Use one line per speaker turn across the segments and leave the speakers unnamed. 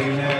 Amen.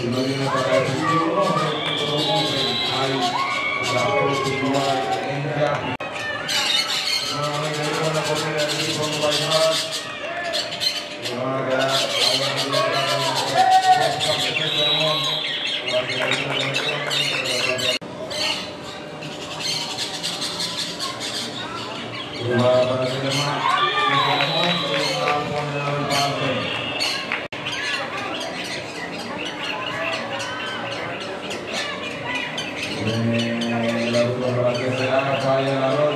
広げながら天井の辺に子供を愛ラップと祝い演歌世の中いろんなことやることがあります世の中大変なことがあります Terima kasih. Rafael Alonso.